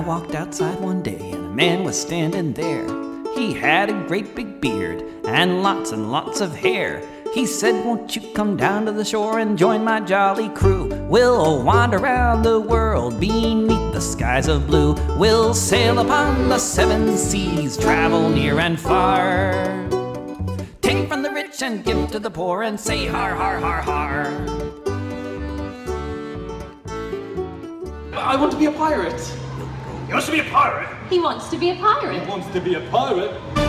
walked outside one day and a man was standing there. He had a great big beard and lots and lots of hair. He said, Won't you come down to the shore and join my jolly crew? We'll wander around the world beneath the skies of blue. We'll sail upon the seven seas, travel near and far. Take from the rich and give to the poor and say har har har har. I want to be a pirate. He wants to be a pirate. He wants to be a pirate. Wants to be a pirate.